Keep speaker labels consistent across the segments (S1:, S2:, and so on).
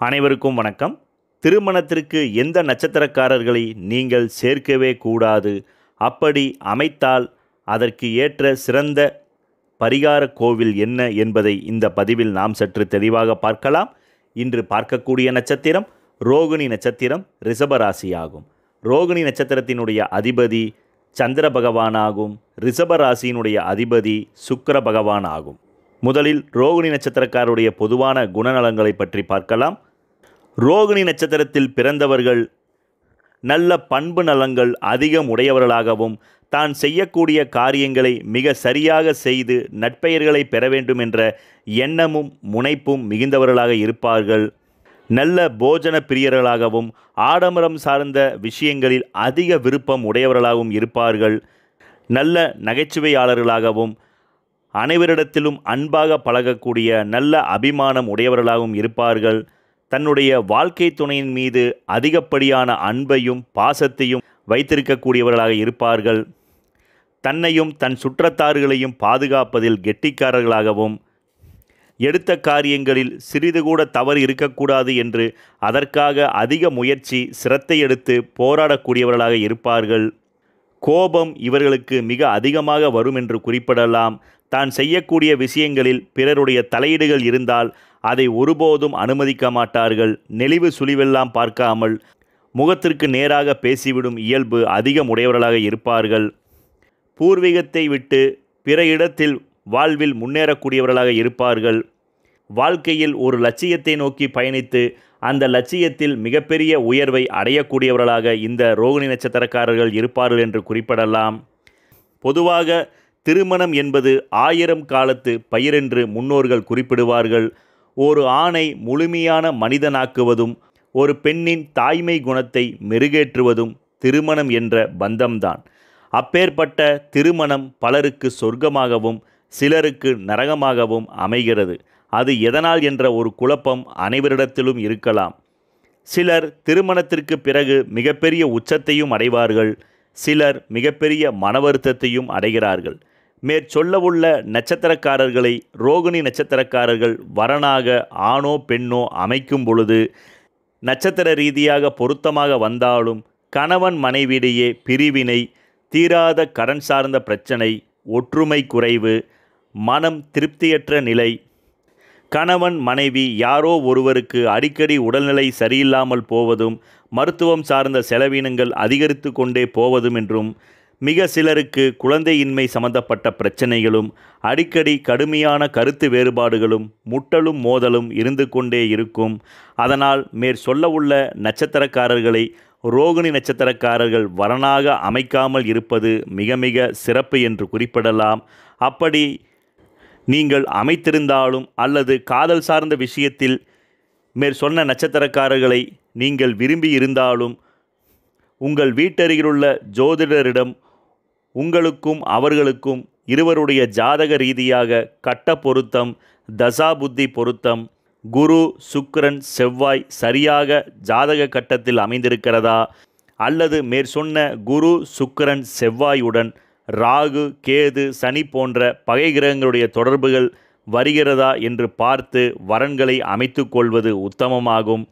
S1: அனைவருக்கும் வணக்கம். திருமணத்திற்கு எந்த நட்சத்திரக்காரர்களை நீங்கள் சேர்க்கவே கூடாது. அப்படி அமைத்தால் அதற்கு ஏற்ற சிறந்த பரிகார கோவில் என்ன என்பதை இந்த பதிவில் நாம் சற்று தெளிவாக பார்க்கலாம். இன்று பார்க்கக்கூடிய நட்சத்திரம் ரோகிணி நட்சத்திரம் ரிஷபராசியாகும். ரோகிணி நட்சத்திரத்தினுடைய அதிபதி சந்திர பகவானாகும். ரிஷபராசியினுடைய அதிபதி சுக்கர பகவான் ஆகும் முதலில் ரோகிணி நட்சத்திரக்காருடைய பொதுவான குணநலங்களை பற்றி பார்க்கலாம். ரோகிணி நட்சத்திரத்தில் பிறந்தவர்கள் நல்ல பண்பு நலங்கள் அதிகம் உடையவர்களாகவும் தான் செய்யக்கூடிய காரியங்களை மிக சரியாக செய்து நட்பெயர்களை பெற வேண்டும் என்ற எண்ணமும் முனைப்பும் மிகுந்தவர்களாக இருப்பார்கள். நல்ல போஜன பிரியர்களாகவும் ஆடம்பரம் சார்ந்த விஷயங்களில் அதிக விருப்பம் உடையவர்களாகவும் இருப்பார்கள். நல்ல நகைச்சுவையாளர்களாகவும் அனைவரிடத்திலும் அன்பாக பழகக்கூடிய நல்ல அபிமானம் உடையவர்களாகவும் இருப்பார்கள். தன்னுடைய வாழ்க்கை துணையின் மீது அதிகப்படியான அன்பையும் பாசத்தையும் வைத்திருக்கக்கூடியவர்களாக இருப்பார்கள். தன்னையும் தன் சுற்றத்தார்களையும் பாதுகாப்பதில் கெட்டிக்காரர்களாகவும் எடுத்த காரியங்களில் சிறிது கூட தவறு இருக்கக்கூடாது என்று அதற்காக அதிக முயற்சி சிரத்தை எடுத்து போராடக்கூடியவர்களாக இருப்பார்கள். கோபம் இவர்களுக்கு மிக அதிகமாக வரும் என்று குறிப்பிடலாம். தான் செய்யக்கூடிய விஷயங்களில் பிறருடைய தலையீடுகள் இருந்தால் அதை ஒருபோதும் அனுமதிக்க மாட்டார்கள். நெளிவு சுழிவெல்லாம் பார்க்காமல் முகத்திற்கு நேராக பேசிவிடும் இயல்பு அதிகம் உடையவர்களாக இருப்பார்கள். பூர்வீகத்தை விட்டு பிற இடத்தில் வாழ்வில் முன்னேறக்கூடியவர்களாக இருப்பார்கள். வாழ்க்கையில் ஒரு லட்சியத்தை நோக்கி பயணித்து அந்த லட்சியத்தில் மிகப்பெரிய உயர்வை அடையக்கூடியவர்களாக இந்த ரோகிணி நட்சத்திரக்காரர்கள் இருப்பார்கள் என்று குறிப்பிடலாம். பொதுவாக திருமணம் என்பது ஆயிரம் காலத்து பயிரென்று முன்னோர்கள் குறிப்பிடுவார்கள். ஒரு ஆணை முழுமையான மனிதனாக்குவதும் ஒரு பெண்ணின் தாய்மை குணத்தை மெருகேற்றுவதும் திருமணம் என்ற பந்தம்தான். அப்பேற்பட்ட திருமணம் பலருக்கு சொர்க்கமாகவும் சிலருக்கு நரகமாகவும் அமைகிறது. அது எதனால் என்ற ஒரு குழப்பம் அனைவரிடத்திலும் இருக்கலாம். சிலர் திருமணத்திற்கு பிறகு மிகப்பெரிய உச்சத்தையும் அடைவார்கள். சிலர் மிகப்பெரிய மன வருத்தத்தையும் அடைகிறார்கள். மேற்சொல்லவுள்ள நட்சத்திரக்காரர்களை ரோகிணி நட்சத்திரக்காரர்கள் வரனாக ஆணோ பெண்ணோ அமைக்கும் பொழுது நட்சத்திர ரீதியாக பொருத்தமாக வந்தாலும் கணவன் மனைவியிடையே பிரிவினை தீராத கடன் சார்ந்த பிரச்சனை ஒற்றுமை குறைவு மனம் திருப்தியற்ற நிலை கணவன் மனைவி யாரோ ஒருவருக்கு அடிக்கடி உடல்நிலை சரியில்லாமல் போவதும் மருத்துவம் சார்ந்த செலவினங்கள் அதிகரித்து கொண்டே போவதும் என்றும் மிக சிலருக்கு குழந்தையின்மை சம்பந்தப்பட்ட பிரச்சனைகளும் அடிக்கடி கடுமையான கருத்து வேறுபாடுகளும் முட்டலும் மோதலும் இருந்து கொண்டே இருக்கும். அதனால் மேற் சொல்லவுள்ள நட்சத்திரக்காரர்களை ரோகிணி நட்சத்திரக்காரர்கள் வரனாக அமைக்காமல் இருப்பது மிக மிக சிறப்பு என்று குறிப்பிடலாம். அப்படி நீங்கள் அமைத்திருந்தாலும் அல்லது காதல் சார்ந்த விஷயத்தில் மேற் சொன்ன நட்சத்திரக்காரர்களை நீங்கள் விரும்பி இருந்தாலும் உங்கள் வீட்டருகிலுள்ள ஜோதிடரிடம் உங்களுக்கும் அவர்களுக்கும் இருவருடைய ஜாதக ரீதியாக கட்ட பொருத்தம் தசாபுத்தி பொருத்தம் குரு சுக்கரன் செவ்வாய் சரியாக ஜாதக கட்டத்தில் அமைந்திருக்கிறதா? அல்லது மேற்சொன்ன குரு சுக்கரன் செவ்வாயுடன் ராகு கேது சனி போன்ற பகை கிரகங்களுடைய தொடர்புகள் வருகிறதா என்று பார்த்து வரன்களை அமைத்து கொள்வது உத்தமமாகும்.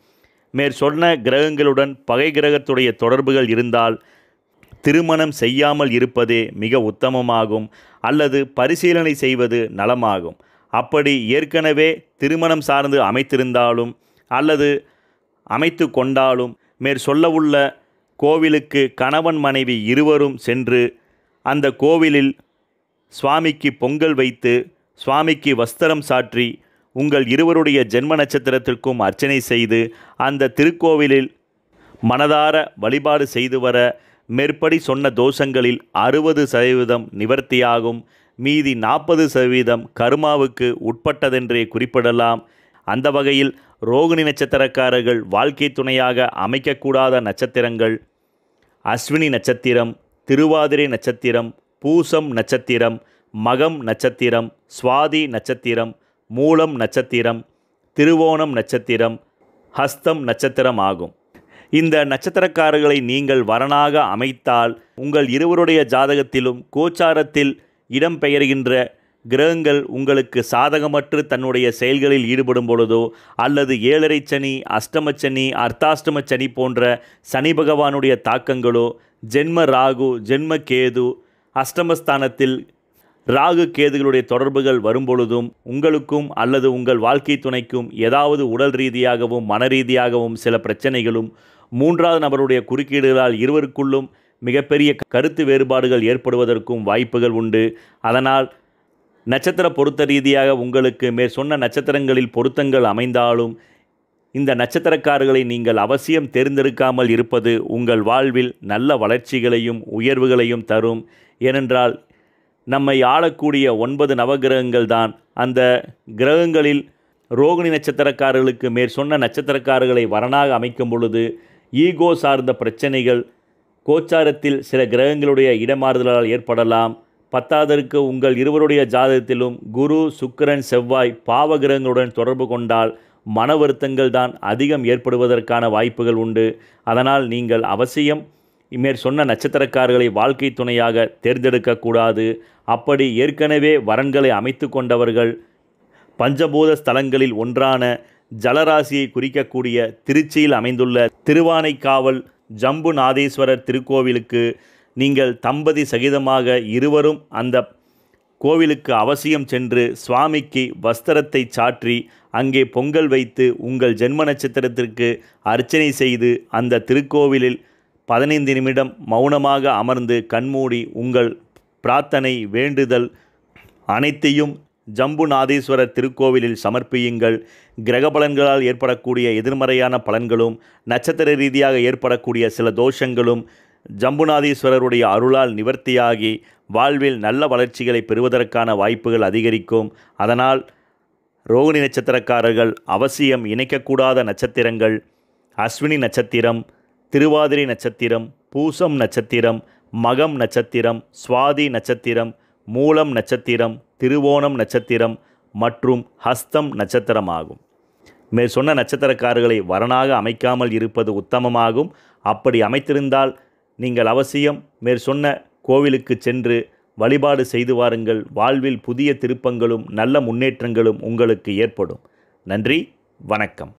S1: மேற்சொன்ன கிரகங்களுடன் பகை கிரகத்துடைய தொடர்புகள் இருந்தால் திருமணம் செய்யாமல் இருப்பதே மிக உத்தமமாகும் அல்லது பரிசீலனை செய்வது நலமாகும். அப்படி ஏற்கனவே திருமணம் சார்ந்து அமைத்திருந்தாலும் அல்லது அமைத்து கொண்டாலும் மேற் சொல்லவுள்ள கோவிலுக்கு கணவன் மனைவி இருவரும் சென்று அந்த கோவிலில் சுவாமிக்கு பொங்கல் வைத்து சுவாமிக்கு வஸ்திரம் சாற்றி உங்கள் இருவருடைய ஜென்ம நட்சத்திரத்திற்கும் அர்ச்சனை செய்து அந்த திருக்கோவிலில் மனதார வழிபாடு செய்து வர மேற்படி சொன்ன தோஷங்களில் அறுபது சதவீதம் நிவர்த்தியாகும். மீதி நாற்பது சதவீதம் கருமாவுக்கு உட்பட்டதென்றே குறிப்பிடலாம். அந்த வகையில் ரோகிணி நட்சத்திரக்காரர்கள் வாழ்க்கை துணையாக அமைக்கக்கூடாத நட்சத்திரங்கள். அஸ்வினி நட்சத்திரம் திருவாதிரை நட்சத்திரம் பூசம் நட்சத்திரம் மகம் நட்சத்திரம் சுவாதி நட்சத்திரம் மூலம் நட்சத்திரம் திருவோணம் நட்சத்திரம் ஹஸ்தம் நட்சத்திரம் ஆகும். இந்த நட்சத்திரக்காரர்களை நீங்கள் வரனாக அமைத்தால் உங்கள் இருவருடைய ஜாதகத்திலும் கோச்சாரத்தில் இடம்பெயர்கின்ற கிரகங்கள் உங்களுக்கு சாதகமற்று தன்னுடைய செயல்களில் ஈடுபடும் பொழுதோ அல்லது ஏழரை சனி அஷ்டம சனி அர்த்தாஷ்டம சனி போன்ற சனி பகவானுடைய தாக்கங்களோ ஜென்ம ராகு ஜென்ம கேது அஷ்டமஸ்தானத்தில் ராகு கேதுகளுடைய தொடர்புகள் வரும்பொழுதும் உங்களுக்கும் அல்லது உங்கள் வாழ்க்கை துணைக்கும் ஏதாவது உடல் ரீதியாகவும் மன ரீதியாகவும் சில பிரச்சனைகளும் மூன்றாவது நபருடைய குறுக்கீடுகளால் இருவருக்குள்ளும் மிகப்பெரிய கருத்து வேறுபாடுகள் ஏற்படுவதற்கும் வாய்ப்புகள் உண்டு. அதனால் நட்சத்திர பொருத்த ரீதியாக உங்களுக்கு மேற் சொன்ன நட்சத்திரங்களில் பொருத்தங்கள் அமைந்தாலும் இந்த நட்சத்திரக்காரர்களை நீங்கள் அவசியம் தேர்ந்தெடுக்காமல் இருப்பது உங்கள் வாழ்வில் நல்ல வளர்ச்சிகளையும் உயர்வுகளையும் தரும். ஏனென்றால் நம்மை ஆளக்கூடிய ஒன்பது நவகிரகங்கள் தான். அந்த கிரகங்களில் ரோகிணி நட்சத்திரக்காரர்களுக்கு மேற் சொன்ன நட்சத்திரக்காரர்களை வரனாக அமைக்கும் பொழுது ஈகோ சார்ந்த பிரச்சனைகள் கோச்சாரத்தில் சில கிரகங்களுடைய இடமாறுதலால் ஏற்படலாம். பத்தாதற்கு உங்கள் இருவருடைய ஜாதகத்திலும் குரு சுக்கிரன் செவ்வாய் பாவகிரகங்களுடன் தொடர்பு கொண்டால் மன வருத்தங்கள் தான் அதிகம் ஏற்படுவதற்கான வாய்ப்புகள் உண்டு. அதனால் நீங்கள் அவசியம் இம்மேற் சொன்ன நட்சத்திரக்காரர்களை வாழ்க்கை துணையாக தேர்ந்தெடுக்கக்கூடாது அப்படி ஏற்கனவே வரன்களை அமைத்து கொண்டவர்கள் பஞ்சபூத ஸ்தலங்களில் ஒன்றான ஜலராசியை குறிக்கக்கூடிய திருச்சியில் அமைந்துள்ள திருவானைக்காவல் ஜம்பு நாதேஸ்வரர் திருக்கோவிலுக்கு நீங்கள் தம்பதி சகிதமாக இருவரும் அந்த கோவிலுக்கு அவசியம் சென்று சுவாமிக்கு வஸ்திரத்தை சாற்றி அங்கே பொங்கல் வைத்து உங்கள் ஜென்ம நட்சத்திரத்திற்கு அர்ச்சனை செய்து அந்த திருக்கோவிலில் பதினைந்து நிமிடம் மௌனமாக அமர்ந்து கண்மூடி உங்கள் பிரார்த்தனை வேண்டுதல் அனைத்தையும் ஜம்புநாதேஸ்வரர் திருக்கோவிலில் சமர்ப்பியுங்கள். கிரக பலன்களால் ஏற்படக்கூடிய எதிர்மறையான பலன்களும் நட்சத்திர ரீதியாக ஏற்படக்கூடிய சில தோஷங்களும் ஜம்புநாதீஸ்வரருடைய அருளால் நிவர்த்தியாகி வாழ்வில் நல்ல வளர்ச்சிகளை பெறுவதற்கான வாய்ப்புகள் அதிகரிக்கும். அதனால் ரோகிணி நட்சத்திரக்காரர்கள் அவசியம் இணைக்கக்கூடாத நட்சத்திரங்கள் அஸ்வினி நட்சத்திரம் திருவாதிரை நட்சத்திரம் பூசம் நட்சத்திரம் மகம் நட்சத்திரம் சுவாதி நட்சத்திரம் மூலம் நட்சத்திரம் திருவோணம் நட்சத்திரம் மற்றும் ஹஸ்தம் நட்சத்திரமாகும். மேற் சொன்ன நட்சத்திரக்காரர்களை வரனாக அமைக்காமல் இருப்பது உத்தமமாகும். அப்படி அமைத்திருந்தால் நீங்கள் அவசியம் மேற் சொன்ன கோவிலுக்கு சென்று வழிபாடு செய்து வாருங்கள். வாழ்வில் புதிய திருப்பங்களும் நல்ல முன்னேற்றங்களும் உங்களுக்கு ஏற்படும். நன்றி வணக்கம்.